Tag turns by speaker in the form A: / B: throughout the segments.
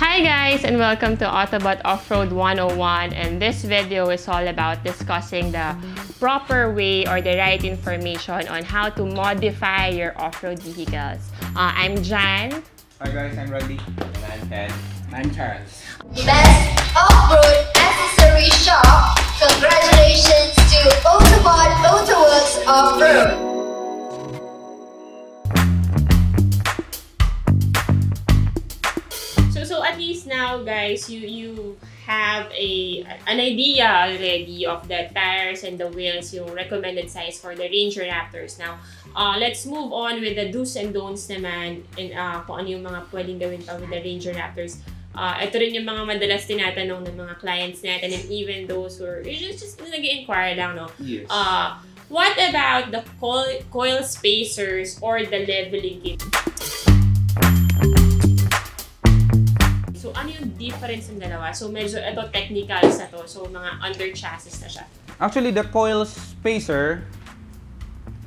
A: Hi guys and welcome to Autobot Off-Road 101 and this video is all about discussing the proper way or the right information on how to modify your off-road vehicles. Uh, I'm Jan.
B: Hi guys, I'm Randy.
C: And I'm Ken.
B: I'm Charles.
D: Best Off-Road Accessory Shop. Congratulations to Autobot Autoworks Off-Road.
A: Least now guys you you have a an idea already of the tires and the wheels yung recommended size for the Ranger Raptors. Now, uh, let's move on with the do's and don'ts naman and uh, kung ano yung mga pwedeng gawin pa with the Ranger Raptors. Uh, ito rin yung mga madalas tinatanong ng mga clients natin and even those who are just, just nag-inquire lang, no?
B: Yes.
A: Uh, what about the coil, coil spacers or the leveling kit? Yung difference ng dalawa? So, medyo ito technical sa to. So, mga under chassis na siya.
B: Actually, the coil spacer,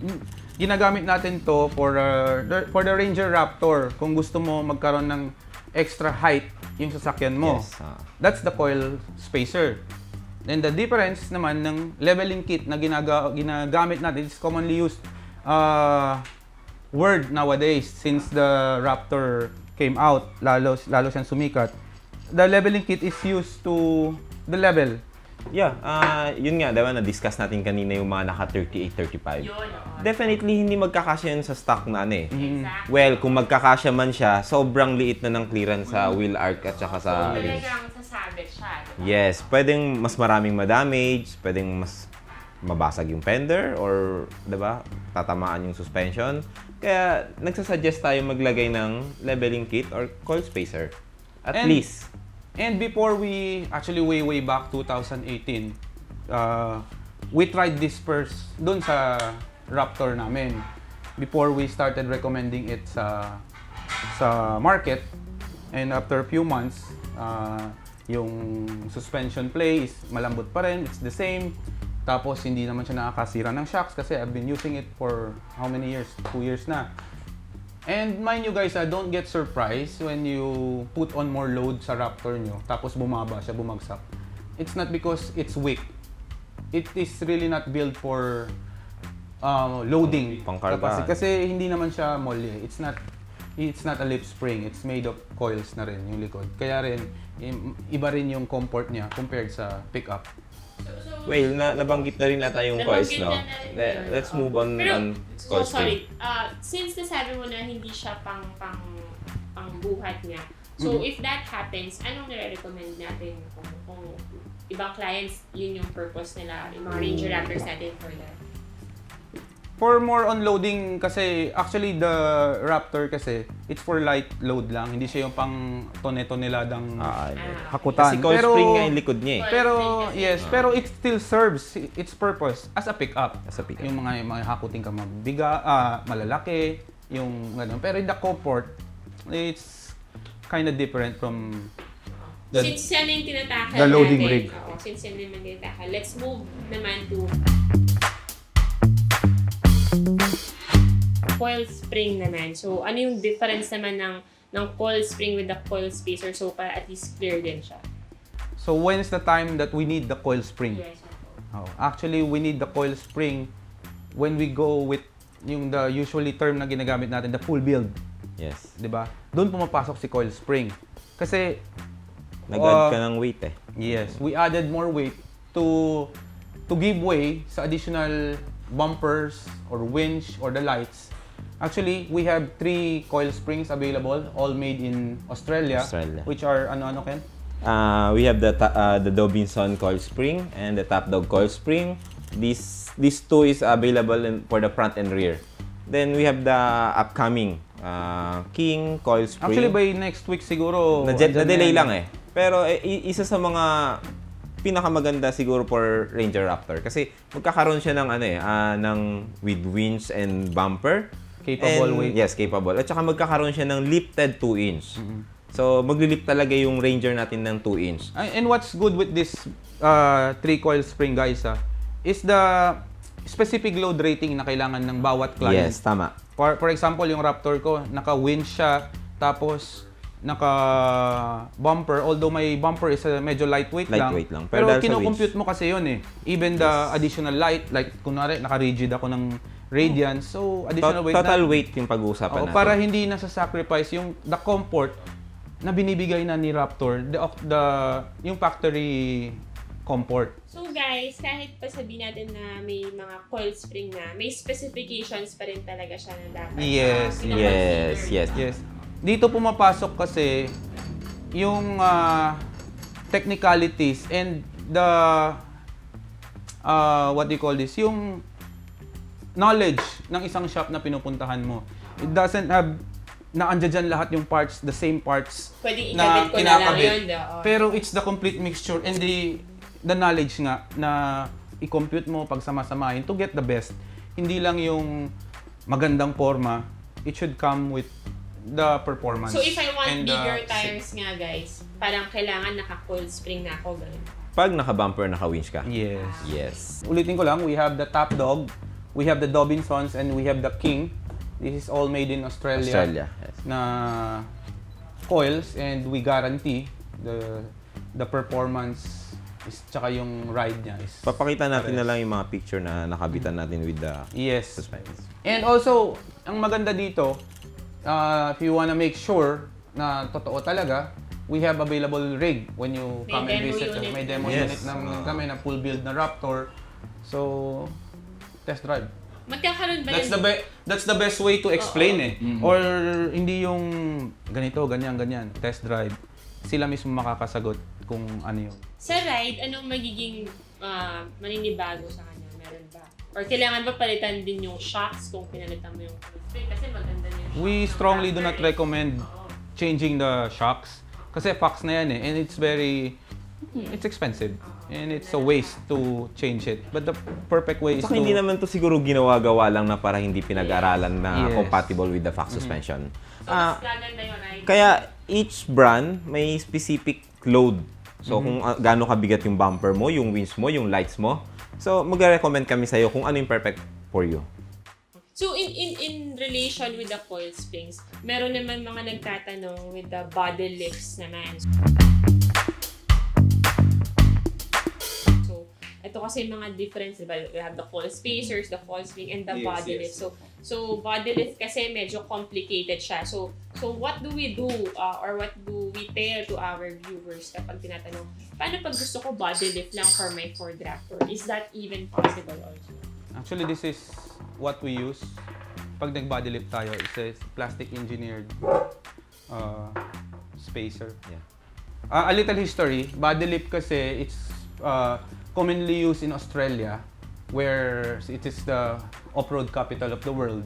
B: mm, ginagamit natin to for, uh, the- for the Ranger Raptor. Kung gusto mo magkaroon ng extra height yung sasakyan mo.
C: Yes, ah.
B: That's the coil spacer. Then the difference naman ng leveling kit na ginaga, ginagamit natin is commonly used uh, word nowadays since the Raptor came out, lalo, lalo siyang sumikat. The leveling kit is used to the level.
C: Yeah, ah yun nga, diba, na-discuss natin kanina yung mga naka 38, 35.
A: Yun.
C: Definitely, hindi magkakasya yun sa stock na ano eh.
A: Exactly.
C: Well, kung magkakasya man siya, sobrang liit na ng clearance sa wheel arc at saka sa
A: so, talagang sasabit siya. diba?
C: Yes, pwedeng mas maraming ma-damage, pwedeng mas mabasag yung fender or 'di ba, tatamaan yung suspension. Kaya nagsasuggest tayo maglagay ng leveling kit or coil spacer. At
B: And-
C: least.
B: And before we, actually way, way back 2018, uh, we tried this first dun sa Raptor namin. Before we started recommending it sa, sa market. And after a few months, uh, yung suspension play is malambot pa rin. It's the same. Tapos hindi naman siya nakakasira ng shocks kasi I've been using it for how many years? Two years na. And mind you guys, ah, don't get surprised when you put on more load sa Raptor nyo, tapos bumaba siya, bumagsak. It's not because it's weak. It is really not built for uh, loading capacity. Kasi hindi naman siya molly. It's not it's not a lip spring. It's made of coils na rin yung likod. Kaya rin, iba rin yung comfort niya compared sa pickup.
A: So, so,
C: Well, na nabanggit na rin nata yung coils, no?
A: na.
C: Let's move on
A: Pero,
C: on coil
A: sorry, uh, since nasabi mo na hindi siya pang pang pang buhat niya, so
B: Mhm.
A: if that happens, anong nire-recommend natin kung, kung ibang clients, yun yung purpose nila, yung mga Ranger Raptors natin for that?
B: For more on loading kasi actually the Raptor kasi it's for light load lang. Hindi siya yung pang tone-toneladang
C: Ah,
A: Ah,
B: hakutan.
C: Kasi coil
B: pero
C: spring nga yung likod niya eh.
B: pero yes, pero it still serves its purpose as a pickup.
C: As a pickup.
B: Yung mga yung mga hakutin ka mabiga, ah, malalaki, yung ganun. Pero in the comfort, it's kind of different from the
A: since yan yung tinatakal
B: the loading
A: natin,
B: rig.
A: oo, since yan yung tinatakal, let's move naman to coil spring naman. So, ano yung difference naman ng ng coil spring with the coil spacer so para at least clear din siya?
B: So when is the time that we need the coil spring?
A: Yes.
B: Oh, actually, we need the coil spring when we go with yung the usually term na ginagamit natin, the full build.
C: Yes.
B: 'di ba? Doon pumapasok si coil spring. Kasi
C: Nag-add
B: Uh,
C: ka ng weight eh.
B: yes, we added more weight to to give way sa additional bumpers or winch or the lights. Actually, we have three coil springs available, all made in Australia,
C: Australia.
B: which are ano-ano Ken?
C: Uh, we have the uh, the Dobinson coil spring and the Top Dog coil spring. These these two is available in, for the front and rear. Then we have the upcoming uh, King coil spring.
B: Actually, by next week siguro.
C: na, na delay
B: yan.
C: lang eh. Pero eh, isa sa mga pinakamaganda siguro for Ranger Raptor kasi magkakaroon siya ng ano eh ah, ng with winch and bumper.
B: Capable
C: And-
B: weight.
C: Yes, capable. At saka magkakaroon siya ng lifted 2 inch.
B: Mm-hmm.
C: So maglilift talaga yung Ranger natin ng 2 inch.
B: And what's good with this uh, three coil spring guys ah, is the specific load rating na kailangan ng bawat client.
C: Yes, tama.
B: For, for example, yung Raptor ko, naka-winch siya, tapos naka bumper, although my bumper is uh, medyo lightweight,
C: Lightweight lang. Pero
B: Pero,
C: sa
B: kinocompute mo kasi yun eh. Even the additional light, like kunwari naka-rigid ako ng radiance, so additional weight
C: total
B: na,
C: weight yung pag-uusapan
B: Oo,
C: natin.
B: para hindi nasa-sacrifice yung the comfort na binibigay na ni Raptor, the, the yung factory comfort.
A: So guys, kahit pa sabihin natin na may mga coil spring na, may specifications pa rin talaga siya na dapat.
B: Yes,
A: ah,
C: yes,
A: pinakonsider.
C: yes.
B: Yes. Dito pumapasok kasi yung ah, technicalities and the ah, what do you call this? Yung knowledge ng isang shop na pinupuntahan mo. It doesn't have na andyan dyan lahat yung parts, the same parts
A: Pwedeng
B: na
A: ko na
B: kinakabit.
A: yun. da- oh.
B: Pero it's the complete mixture and the the knowledge nga na i-compute mo pagsama-samahin to get the best. Hindi lang yung magandang forma. It should come with the performance.
A: So if I want
B: and
A: bigger
B: shape.
A: tires nga guys, parang kailangan naka-coil spring na ako. Ganun.
C: Pag naka-bumper, naka-winch ka.
B: Yes.
C: Yes.
B: Ulitin ko lang, we have the Top Dog, we have the Dobinsons, and we have the King. This is all made in Australia.
C: Australia. Yes.
B: Na coils and we guarantee the the performance is tsaka yung ride niya is
C: Papakita natin na lang yung mga picture na nakabitan natin with the
B: Yes.
C: suspension.
B: And also, ang maganda dito, uh, if you wanna make sure na totoo talaga, we have available rig when you
A: May
B: come and visit.
A: unit.
B: May demo
C: Yes.
B: unit namin kami na full build na Raptor. So, test drive.
A: Magkakaroon ba
B: That's
A: yan-
B: the be- that's the best way to explain eh. Or hindi yung ganito, ganyan, ganyan, test drive. Sila mismo makakasagot kung ano yun.
A: Sa ride, anong magiging ah, maninibago sa kanya? Meron ba? Or kailangan ba palitan din yung shocks kung pinalitan mo yung spring? Kasi maganda na yung shocks
B: We
A: ng
B: strongly do not
A: eh.
B: recommend
A: Oo.
B: changing the shocks kasi Fox na yan eh and it's very it's expensive and it's a waste to change it but the perfect way is
C: Saka
B: to
C: hindi naman to siguro ginawa-gawa lang na para hindi pinag-aralan na
B: Yes.
C: compatible with the suspension.
A: So,
C: Ah,
A: mas gaganda yung ride.
C: Kaya each brand may specific load. So kung uh, gaano kabigat yung bumper mo, yung wings mo, yung lights mo. So magre-recommend kami sa iyo kung ano yung perfect for you.
A: So in in in relation with the coil springs, meron naman mga nagtatanong with the body lifts naman. Ito kasi yung mga difference, di ba? We have the coil spacers, the coil spring, and the
B: Yes,
A: body
B: yes.
A: lift. So so body lift kasi medyo complicated siya. So so what do we do uh, or what do we tell to our viewers kapag tinatanong, paano pag gusto ko body lift lang for my Ford Raptor? Is that even possible also?
B: actually this is what we use pag nag-body lift tayo it's a plastic engineered uh, spacer
C: Yeah.
B: Uh, a little history, body lift kasi it's uh, commonly used in Australia where it is the off-road capital of the world.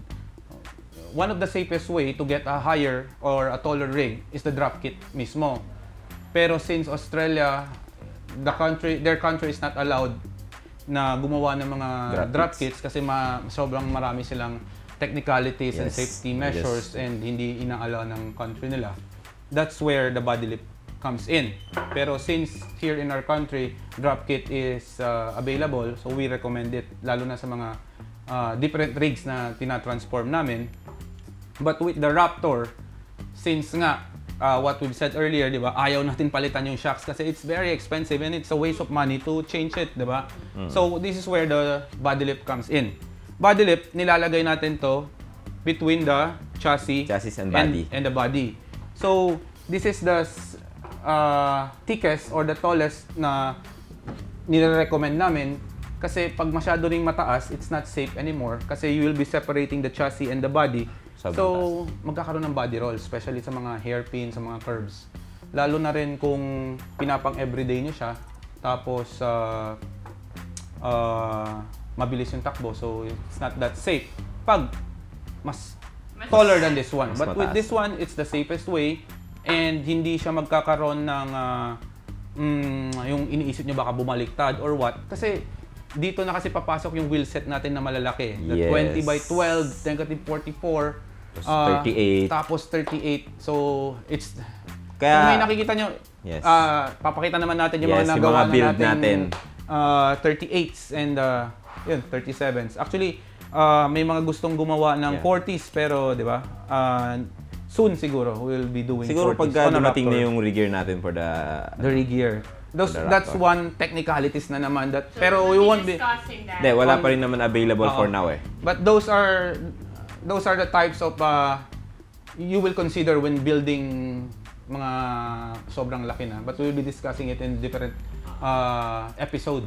B: One of the safest way to get a higher or a taller rig is the drop kit mismo. Pero since Australia, the country, their country is not allowed na gumawa ng mga
C: Drop
B: drop,
C: kits.
B: kits. kasi ma, sobrang marami silang technicalities and
C: Yes.
B: safety measures and hindi inaalaw ng country nila. That's where the body lift comes in. Pero since here in our country, drop kit is uh, available, so we recommend it lalo na sa mga uh, different rigs na tinatransform namin. But with the Raptor, since nga uh, what we've said earlier, 'di ba? Ayaw natin palitan yung shocks kasi it's very expensive and it's a waste of money to change it, 'di ba? So this is where the body lift comes in. Body lift, nilalagay natin to between the chassis,
C: Chassis and body.
B: and, the body. So this is the uh, thickest or the tallest na nire-recommend namin kasi pag masyado ring mataas, it's not safe anymore kasi you will be separating the chassis and the body.
C: Sobrang
B: so, magkakaroon ng body roll, especially sa mga hairpin, sa mga curves. Lalo na rin kung pinapang everyday nyo siya, tapos uh, uh, mabilis yung takbo, so it's not that safe. Pag mas
A: Mas-
B: taller than this one.
C: Mas
B: But with
C: mataas.
B: this one, it's the safest way and hindi siya magkakaroon ng ah, mm, yung iniisip nyo baka bumaliktad or what. Kasi dito na kasi papasok yung wheel set natin na malalaki. The
C: Yes.
B: 20 by 12, negative 44,
C: Tapos
B: ah,
C: 38.
B: Tapos 38. So, it's...
C: Kaya-
B: kung may nakikita nyo,
C: Yes.
B: ah, papakita naman natin yung
C: Yes,
B: mga
C: yung
B: nagawa
C: mga build
B: na
C: natin.
B: ah, 38s and uh, yun, 37s. Actually, ah, may mga gustong gumawa ng
C: Yeah.
B: 40s pero, di ba? ah, soon siguro we'll be doing
C: Siguro
B: 40s
C: pagka
B: on a
C: dumating na yung regear natin for the...
B: the rig gear. Those,
C: The
B: that's one technicalities na naman that
A: So,
B: pero we
A: we'll
B: won't be
A: that.
C: Hindi, wala pa rin naman available for
B: Oo.
C: now eh.
B: But those are those are the types of uh, you will consider when building mga sobrang laki na. But we will be discussing it in different uh, episode.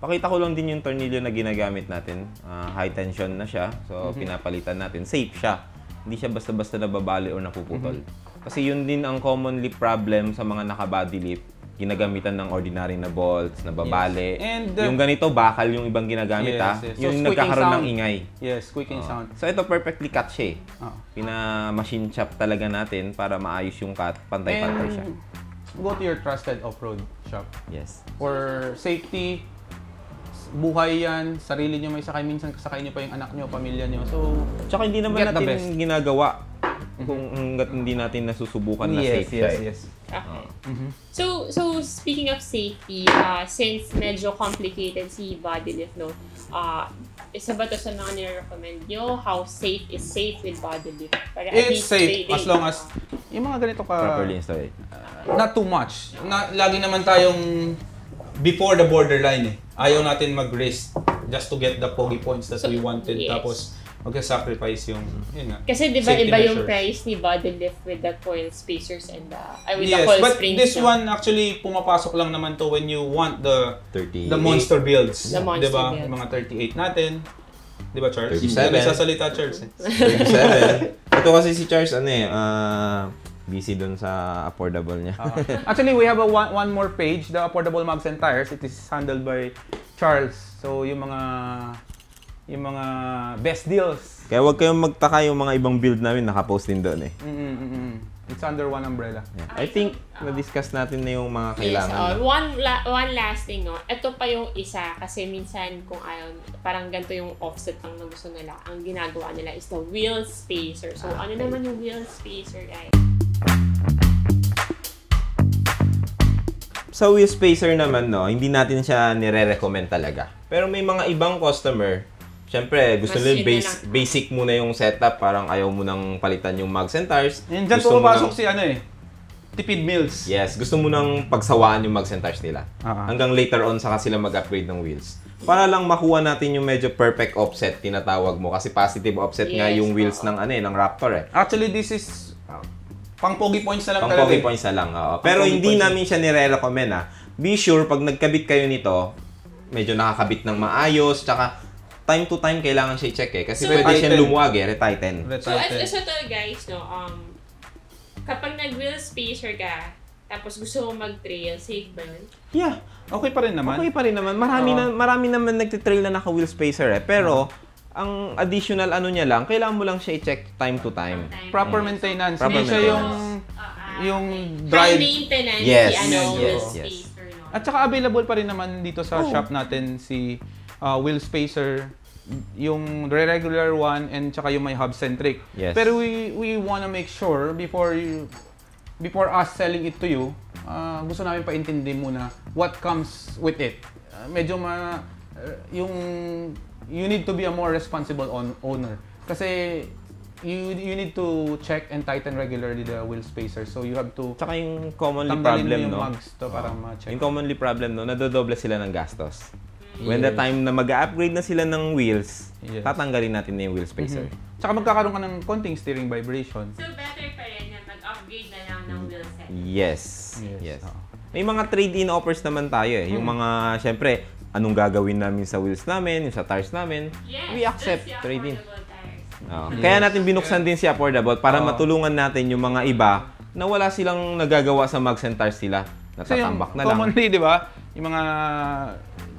C: Pakita ko lang din yung tornilyo na ginagamit natin. Ah, high tension na siya. So, pinapalitan natin. Safe siya. Hindi siya basta-basta nababali or napuputol. Kasi yun din ang commonly problem sa mga naka-body lip. Ginagamitan ng ordinary na bolts, nababali.
B: Yes. And, uh,
C: yung ganito, bakal yung ibang ginagamit
B: Yes,
C: ha.
B: yes. So,
C: Yung nagkakaroon ng
B: sound.
C: ingay.
B: Yes, squeaking
C: Oo.
B: sound.
C: So, ito perfectly cut siya eh.
B: Oo.
C: Pina-machine chop talaga natin para maayos yung cut. Pantay-pantay siya.
B: Go to your trusted off-road shop.
C: Yes.
B: For safety, buhay yan, sarili nyo may sakay, minsan kasakay nyo pa yung anak nyo, pamilya nyo. So,
C: Tsaka hindi naman
B: Get the
C: natin
B: best. Mm-hmm.
C: ginagawa kung hanggat hindi natin nasusubukan na
B: yes,
C: safe siya.
B: yes,
C: eh.
B: yes.
A: Okay.
B: Mhm.
A: So, so speaking of safety, uh, since medyo complicated si body lift, no, uh, isa ba to sa mga nire-recommend nyo? How safe is safe with body lift? Para at
B: It's
A: least
B: safe
A: they- they-
B: as long as yung mga ganito ka
C: Properly installed.
B: not too much. Na, lagi naman tayong before the borderline eh. Ayaw natin mag-risk just to get the pogi points that we wanted.
A: yes.
B: Tapos magsa-sacrifice yung yun nga.
A: Kasi di ba iba yung price ni body lift with the coil spacers and the, uh, with the
B: Yes,
A: coil
B: but
A: springs.
B: this
A: no?
B: one actually pumapasok lang naman to when you want the
C: 30.
B: the monster builds.
A: The monster
B: 'Di ba?
A: builds.
B: Yung mga 38 natin. 'Di ba, Charles?
C: 37.
B: Hindi sasalita Charles. Eh.
C: 37. Ito kasi si Charles, ano eh, ah, busy dun sa affordable niya.
B: Uh, actually, we have a one, one more page, the affordable mugs and tires. It is handled by Charles. So, yung mga yung mga best deals.
C: Kaya huwag kayong magtaka yung mga ibang build namin nakapost din doon eh.
B: Mm, mm, mm, mm. It's under one umbrella.
C: Yeah. I think na-discuss natin na yung mga
A: Yes,
C: kailangan.
A: uh,
C: no?
A: one la- one last thing, no. Ito pa yung isa kasi minsan kung ayaw, parang ganito yung offset lang na gusto nila. Ang ginagawa nila is the wheel spacer. So,
C: Ah,
A: ano
C: okay.
A: naman yung wheel spacer, guys?
C: Sa wheel spacer naman, no, hindi natin siya nire-recommend talaga. Pero may mga ibang customer, syempre, gusto nila base,
A: lang.
C: basic muna yung setup, parang ayaw mo nang palitan yung mugs and tires.
B: And dyan
C: Gusto
B: pumapasok si ano eh, Tipid Mills.
C: Yes, gusto mo nang pagsawaan yung mugs and tires nila.
B: Ah.
C: Hanggang later on, saka sila mag-upgrade ng wheels. Para lang makuha natin yung medyo perfect offset, tinatawag mo. Kasi positive offset nga
A: Yes,
C: yung wheels
A: oo.
C: ng, ano, eh, ng Raptor eh.
B: Actually, this is pang pogi points na lang
C: Pang
B: talaga.
C: pogi
B: eh.
C: points na lang. oo. Pero hindi
B: points
C: namin siya nire-recommend ah. Be sure, pag nagkabit kayo nito, medyo nakakabit ng maayos, tsaka time to time kailangan siya i-check eh. Kasi
A: So,
C: pwede siyang lumuwag eh, retighten.
A: So, as, ito guys, no, um, kapag nag-wheel spacer ka, tapos gusto mo mag-trail, safe ba yun?
B: Yeah, okay pa rin naman.
C: Okay pa rin naman. Marami,
B: Oo.
C: na, marami naman nagtitrail na naka-wheel spacer eh. Pero, ang additional ano niya lang, kailangan mo lang siya i-check time to time.
B: Proper maintenance.
C: Proper
B: Hindi siya yung yung
A: High
B: drive.
A: maintenance,
C: Yes,
A: si ano,
B: yes,
C: yes.
B: At saka available pa rin naman dito sa
C: Oh.
B: shop natin si uh, wheel spacer yung regular one and tsaka yung may hub centric.
C: Yes.
B: Pero we we wanna make sure before you before us selling it to you, uh, gusto namin paintindi muna what comes with it. Uh, medyo ma uh, yung you need to be a more responsible on, owner kasi you you need to check and tighten regularly the wheel spacer. So you have to
C: Tsaka yung commonly problem,
B: yung
C: no?
B: mugs to para
C: Oo.
B: ma-check.
C: Yung commonly problem, no? Nadodoble sila ng gastos. When the time na mag-upgrade na sila ng wheels,
B: Yes.
C: tatanggalin natin na yung wheel spacer.
B: Mhm. Tsaka magkakaroon ka ng konting steering vibration.
A: So, better pa rin na mag-upgrade na lang ng wheel set.
C: Yes.
B: Yes.
C: Yes.
B: Oo.
C: May mga trade-in offers naman tayo eh. Yung mga, syempre, anong gagawin namin sa wheels namin, yung sa tires namin.
A: Yes,
C: we accept trade-in.
A: tires.
C: Oo. Kaya natin binuksan din si Affordable para
B: Oo.
C: matulungan natin yung mga iba na wala silang nagagawa sa mugs and tires nila. Natatambak na lang.
B: commonly, di ba? Yung mga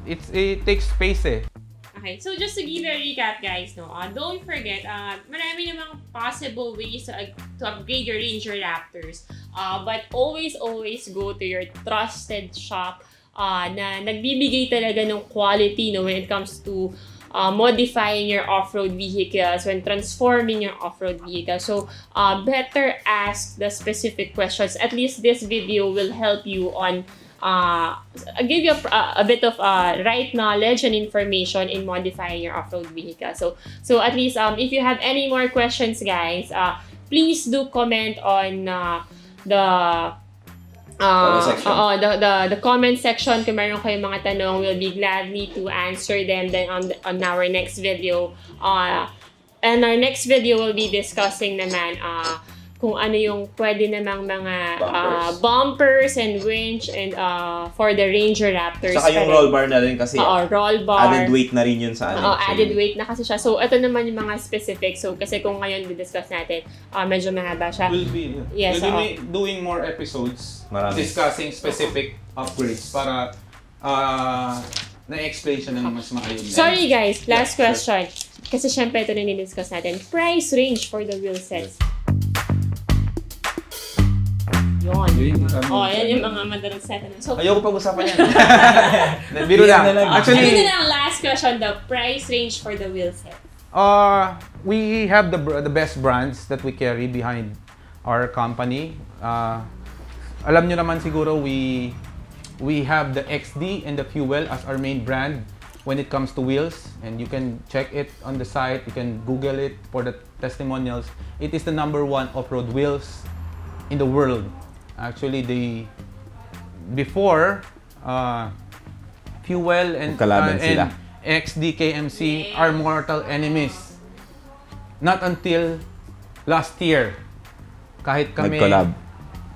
B: it's it takes space eh.
A: Okay, so just to give a recap, guys, no, uh, don't forget, uh, marami namang possible ways to, to upgrade your Ranger Raptors. Uh, but always, always go to your trusted shop uh, na nagbibigay talaga ng quality no, when it comes to uh, modifying your off-road vehicles, when transforming your off-road vehicle. So, uh, better ask the specific questions. At least this video will help you on uh, give you a, a bit of uh, right knowledge and information in modifying your off-road vehicle. So, so at least um, if you have any more questions, guys, uh, please do comment on uh, the
E: Comment
A: Uh,
E: section.
A: oo, the, the, the comment section, kung meron kayong mga tanong, we'll be gladly to answer them then on, on our next video. Uh, and our next video will be discussing naman uh, kung ano yung pwede namang mga uh,
E: Bumpers.
A: bumpers and winch and uh, for the Ranger Raptors.
E: Saka yung roll bar na rin kasi
A: Oo, roll bar.
E: added weight na rin yun sa ano.
A: Oo,
E: sa-
A: added weight na kasi siya. So, ito naman yung mga specifics. So, kasi kung ngayon discuss natin, uh, medyo mahaba siya.
B: We'll be,
A: Yes,
B: we'll
A: oo.
B: be doing more episodes
C: Marami.
B: discussing specific upgrades para uh, na-explain siya ng mas maayos.
A: Sorry guys, last
B: Yeah,
A: question. Kasi syempre ito na discuss natin. Price range for the wheel sets. Yun.
B: Yun,
A: Oh, yan yung mga madalang set. So,
B: Ayoko pag-usapan yan. Biro lang.
E: Yan.
B: Actually,
A: ano na lang last question, the price range for the wheel set.
B: Uh, we have the the best brands that we carry behind our company. Uh, alam nyo naman siguro we we have the XD and the Fuel as our main brand when it comes to wheels and you can check it on the site you can google it for the testimonials it is the number one off-road wheels in the world actually they before uh, Fuel and,
C: Magkalaban
B: uh,
C: sila.
B: and XD KMC are mortal enemies. Not until last year. Kahit kami
C: Nag-collab.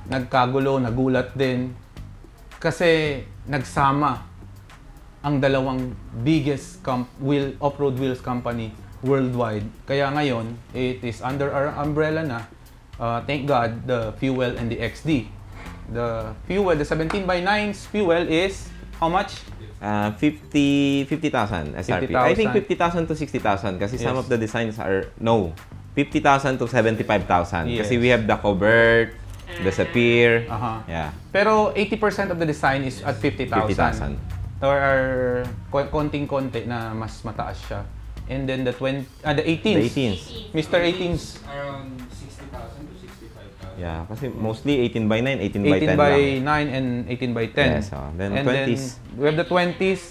B: nagkagulo, nagulat din. Kasi nagsama ang dalawang biggest com- wheel, off-road wheels company worldwide. Kaya ngayon, it is under our umbrella na. Uh, thank God, the Fuel and the XD. The Fuel, the 17 by 9's Fuel is how much?
C: Ah, 50 50,000 SRP. I think 50,000 to 60,000 kasi some
B: Yes.
C: of the designs are no. 50,000 to 75,000 kasi
B: Yes.
C: we have the Covert, the Sapir.
B: Aha.
C: Yeah.
B: Pero 80% of the design is at 50,000.
C: 50,000.
B: There are ko- konting-konti na mas mataas siya. And then the 20, ah, the 18s.
C: The 18s.
B: Mr. 18s.
F: Around 60,000 to 65,000.
C: Yeah, kasi mostly 18 by 9, 18 by
B: 18
C: 10
B: by
C: lang.
B: 9 and 18 by 10.
C: Yes, oh. Then
B: and
C: 20s.
B: then we have the 20s.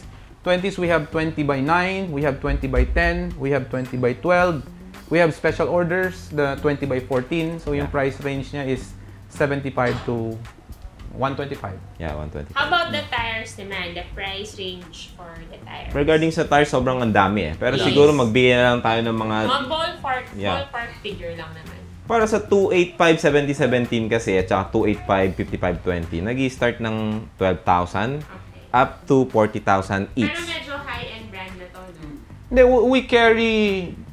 B: 20s we have 20 by 9, we have 20 by 10, we have 20 by 12. We have special orders, the 20 by 14. So yung price range niya is 75 to 125.
C: Yeah, 120.
A: How about the tires naman? The price range for the tires?
C: Regarding sa tires, sobrang ang dami eh. Pero
A: Yes.
C: siguro magbigay na lang tayo ng mga...
A: Mga ballpark,
C: Yeah.
A: ballpark figure lang naman.
C: Para sa 285 7017 kasi at saka 285 5520, nag-start ng 12,000
A: Okay.
C: up to 40,000
A: Pero
C: each.
A: medyo high-end brand na to, no?
B: Hindi, we carry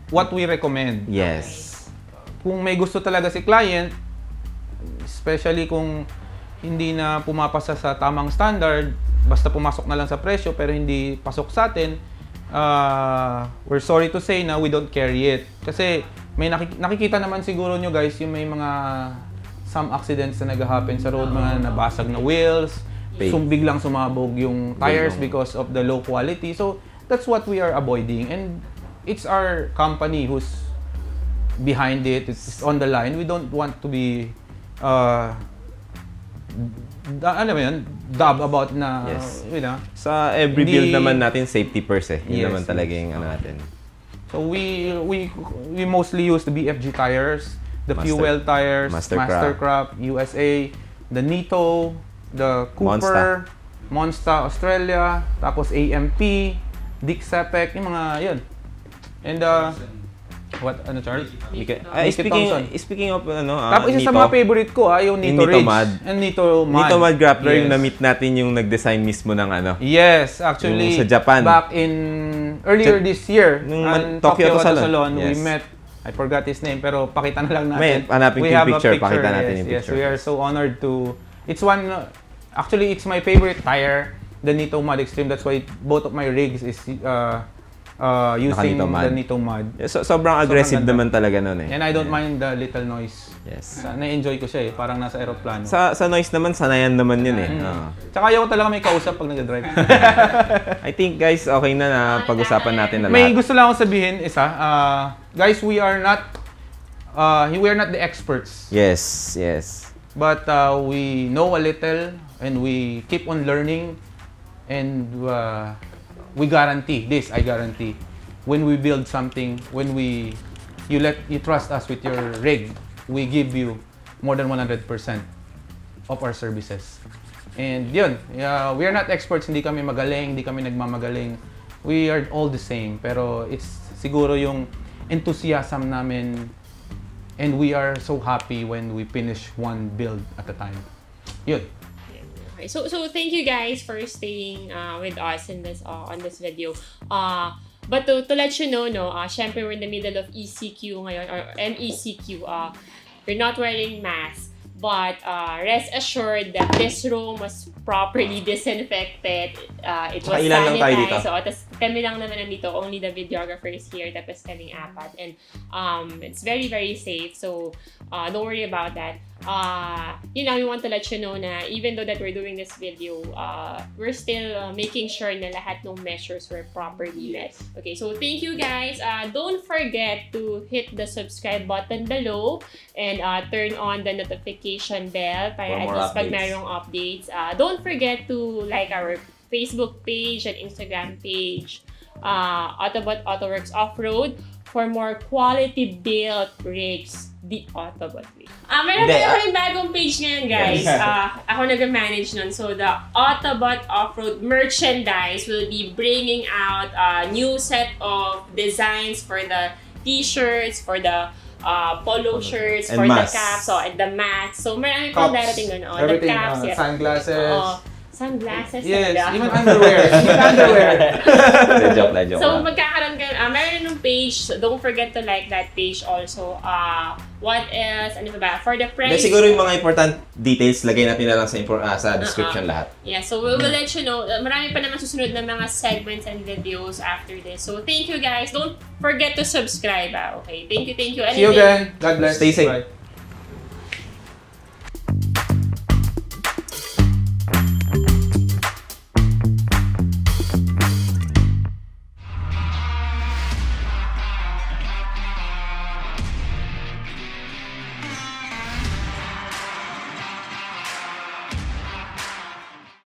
B: what we recommend.
C: Yes.
B: Kung may gusto talaga si client, especially kung hindi na pumapasa sa tamang standard, basta pumasok na lang sa presyo pero hindi pasok sa atin, uh, we're sorry to say na we don't carry it. Kasi may nakik- nakikita naman siguro nyo guys yung may mga some accidents na nag-happen sa road, mga nabasag na wheels,
C: Fake.
B: sum biglang sumabog yung tires because of the low quality. So that's what we are avoiding and it's our company who's behind it, it's on the line. We don't want to be uh, da, ano yun? Dub about na,
C: Yes.
B: you know.
C: Sa every build naman natin, safety first eh. Yun
B: Yes,
C: naman talaga
B: yes.
C: yung ano natin.
B: So we we we mostly use the BFG tires, the
C: Master-
B: Fuel tires,
C: Mastercraft.
B: Mastercraft, USA, the Nito, the Cooper, Monsta, Australia, tapos AMP, Dick Sepek, yung mga yun. And uh, what ano Charles?
C: Ika-
B: Nicky
C: ah, speaking,
B: Thompson.
C: speaking of ano, ah,
B: Tapos isa sa
C: Nito,
B: mga favorite ko ah, yung Nito,
C: Nito
B: Ridge
C: Mud.
B: and Nito Mud.
C: Nito Mud Grappler, yung
B: Yes.
C: na-meet natin yung nag-design mismo ng ano.
B: Yes, actually.
C: Yung sa Japan.
B: Back in earlier
C: Sa-
B: this year,
C: Nung
B: on
C: Tokyo
B: Tokyo,
C: Auto Salon.
B: Salon, we
C: Yes.
B: met. I forgot his name, pero pakita na lang
C: May,
B: natin.
C: hanapin ko
B: we
C: yung
B: have a
C: picture, pakita natin
B: yes,
C: yung
B: yes,
C: picture.
B: we are so honored to. It's one. uh, Actually, it's my favorite tire, the Nito Mud Extreme. That's why both of my rigs is uh, uh, using
C: Naka-Nito Mud.
B: the Nito Mud.
C: So, sobrang aggressive
B: ganda.
C: naman talaga nun eh.
B: And I don't mind the little noise.
C: Yes.
B: Sa- Na-enjoy ko siya eh, parang nasa aeroplano.
C: Sa, sa noise naman, sanayan naman yun eh.
B: Mm.
C: Oo.
B: Tsaka ayaw ko talaga may kausap pag nag-drive.
C: I think guys, okay na na pag-usapan natin na
B: May
C: lahat.
B: gusto lang akong sabihin isa. uh, guys, we are not uh, we are not the experts,
C: Yes, yes.
B: but uh, we know a little and we keep on learning and uh, we guarantee this, I guarantee. When we build something, when we you let you trust us with your rig, we give you more than 100% of our services. And yun, uh, we are not experts, hindi kami magaling, hindi kami nagmamagaling. We are all the same, pero it's siguro yung enthusiasm namin and we are so happy when we finish one build at a time. Yun.
A: Okay, so so thank you guys for staying uh, with us in this uh, on this video. Uh, but to, to let you know, no, uh, syempre we're in the middle of ECQ ngayon or MECQ. Uh, you're not wearing masks, but uh, rest assured that this room was properly disinfected. Uh, it was
C: dito?
A: sanitized. So, tas kami lang naman nandito. Only the videographer is here. Tapos kaming apat. And um, it's very, very safe. So, uh, don't worry about that. Uh, you know, we want to let you know na even though that we're doing this video, uh, we're still uh, making sure na lahat ng measures were properly met. Okay, so thank you guys. Uh, don't forget to hit the subscribe button below and uh, turn on the notification bell para at least pag
E: updates.
A: updates. Uh, don't forget to like our Facebook page and Instagram page, uh, Autobot Autoworks Off-Road for more quality built rigs the Autobot way. Ah, meron
C: Hindi,
A: tayo
C: ah.
A: kaming bagong page ngayon, guys. Ah, ako nag-manage nun. So, the Autobot Off-Road merchandise will be bringing out a new set of designs for the t-shirts, for the uh, polo shirts,
C: And
A: for
C: masks.
A: the caps, oh, and the masks. So, marami pang darating nun. Oh, the caps,
B: uh,
A: yes.
B: sunglasses.
A: Oo. Sunglasses
B: Yes,
A: talaga.
B: even underwear. even underwear.
C: De joke lang, joke
A: So,
C: lang.
A: magkakaroon ka, ah, meron ng page. Don't forget to like that page also. Uh, what else? Ano ba? For the
C: Then
A: price.
C: siguro yung mga important details, lagay natin na lang sa, impor- ah, sa description lahat.
A: Yeah, so we will let you know. Uh, Marami pa naman susunod na mga segments and videos after this. So, thank you guys. Don't forget to subscribe, ah, okay? Thank you, thank you.
B: See you
A: Anything-
B: again. God bless.
C: Stay safe.
B: Bye.